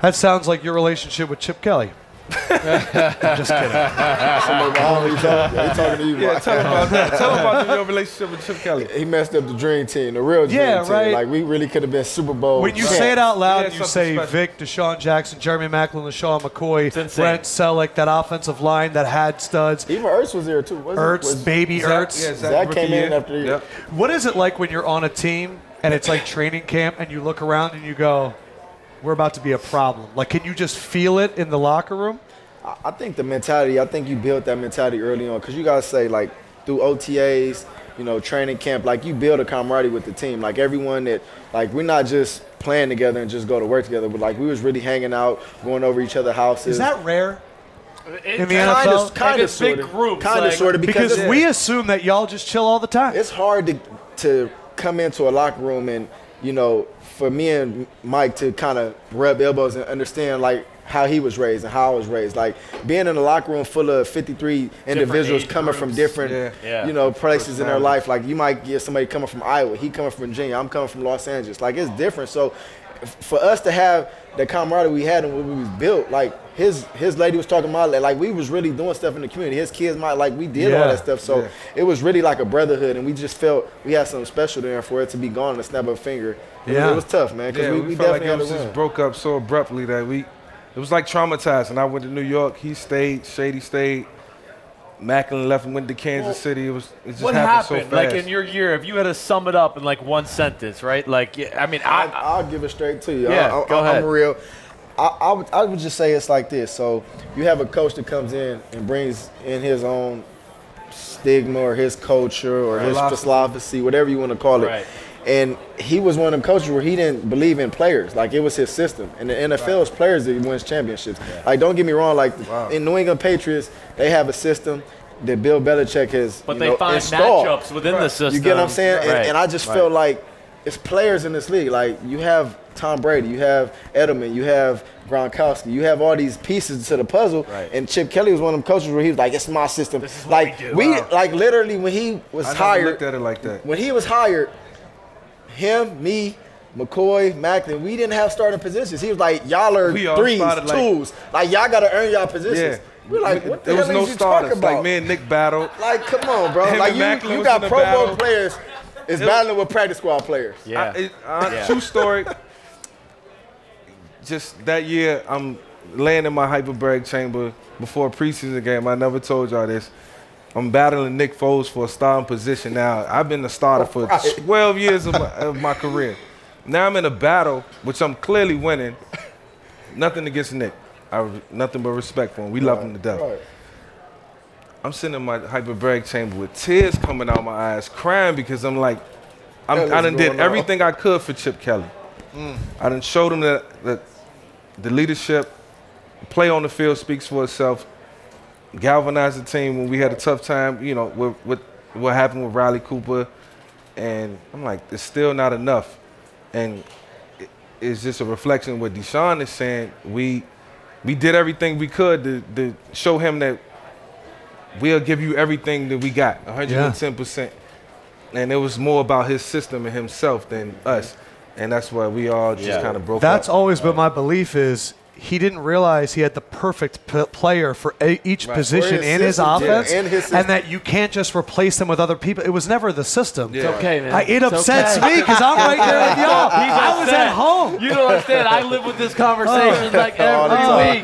That sounds like your relationship with Chip Kelly. I'm just kidding. Somebody behind me talking. He talking to you. Yeah, tell him about that. Tell him about your relationship with Chip Kelly. He messed up the dream team, the real dream Yeah, team. right. Like we really could have been Super Bowl. When you champs. say it out loud, Yeah, you say special. Vick, DeSean Jackson, Jeremy Maclin, LeSean McCoy, insane. Brent Celek, that offensive line that had studs. even Ertz was there too. Wasn't Ertz, was, baby Zach- Ertz. yeah, Zach, Zach came in after the- Yep. What is it like when you're on a team and it's like training camp and you look around and you go, we're about to be a problem? Like, can you just feel it in the locker room? I- I think the mentality. I think you built that mentality early on because you gotta say like through OTAs, you know, training camp, like you build a camaraderie with the team. Like everyone that like we're not just playing together and just go to work together, but like we was really hanging out, going over each other's houses. Is that rare? It- In the kind NFL? of, kind like of big sort of, groups, kind of sort of Because because, we assume that y'all just chill all the time. it's hard to to come into a locker room and you know for me and Mike to kind of rub elbows and understand like how he was raised and how I was raised. Like being in a locker room full of 53 individuals coming from different Yeah. Yeah. you know places in their life. Like you might get somebody coming from Iowa, he coming from Virginia, I'm coming from Los Angeles. Like it's different. So for us to have the camaraderie we had and what we was built, like his his lady was talking about like we was really doing stuff in the community. His kids might like we did all that stuff. So Yeah. it was really like a brotherhood, and we just felt we had something special there for it to be gone in a snap of a finger. It was- Yeah. it was tough, man, because Yeah, we, we, we felt like definitely it was just broke up so abruptly that we, it was like traumatized. And I went to New York. He stayed. Shady stayed. Maclin left and went to Kansas City. It was it just What happened, happened? so like in your year, if you had to sum it up in like one sentence, right? Like, I mean, I, I, I'll give it straight to you. Yeah, I, I, go I'm real. I, I, would, I would just say it's like this. So you have a coach that comes in and brings in his own stigma or his culture or his Philosophy. philosophy, whatever you want to call it. Right. And he was one of them coaches where he didn't believe in players. Like it was his system. And the NFL is players that wins championships. Like don't get me wrong. Like Wow. in New England Patriots, they have a system that Bill Belichick has. but you they know, find installed. matchups within the system. You get what I'm saying? And, Right. and I just Right. felt like it's players in this league. Like you have Tom Brady, you have Edelman, you have Gronkowski, you have all these pieces to the puzzle. Right. And Chip Kelly was one of them coaches where he was like, "It's my system." This is what like we do. Wow. like literally when he was I never hired, looked at it like that. when he was hired, him, me. McCoy, Maclin, we didn't have starting positions. He was like, y'all are We all threes, like- twos. Like, y'all got to earn y'all positions. Yeah. We're like, what the there was no is you starters. talking about? Like me and Nick battled. Like, come on, bro. Him like you, you got Pro Bowl players is battling with practice squad players. Yeah. I, it, uh, Yeah. True story. Just that year, I'm laying in my hyperbaric chamber before a preseason game. I never told y'all this. I'm battling Nick Foles for a starting position now. I've been the starter for Right. 12 years of my, of my career. Now I'm in a battle, which I'm clearly winning. Nothing against Nick. I, nothing but respect for him. We love him to death. Right. I'm sitting in my hyperbaric chamber with tears coming out my eyes, crying because I'm like, I'm, I done did going on? everything I could for Chip Kelly. Mm. I done showed him that, that the leadership, play on the field speaks for itself. Galvanized the team when we had a tough time, you know, with, with what happened with Riley Cooper. And I'm like, it's still not enough. And it- it's just a reflection of what DeSean is saying. We we did everything we could to, to show him that we'll give you everything that we got, 110%. And it was more about his system and himself than us. And that's why we all just Yeah. kind of broke That's up. always been my belief is he didn't realize he had the perfect p- player for a- each Right. position his in his system, yeah, offense, and his and that you can't just replace them with other people. It was never the system. Yeah. okay, man. I, it It's upsets okay. me because I'm right there with y'all. He's I was at home. You don't understand. I live with this conversation oh. like every oh, time. week.